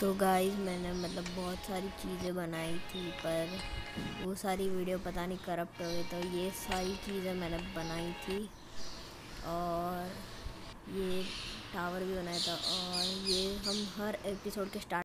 तो गाइस मैंने मतलब बहुत सारी चीज़ें बनाई थी, पर वो सारी वीडियो पता नहीं करप्ट हो गई तो ये सारी चीज़ें मैंने बनाई थी। और ये टावर भी बनाया था, और ये हम हर एपिसोड के स्टार्ट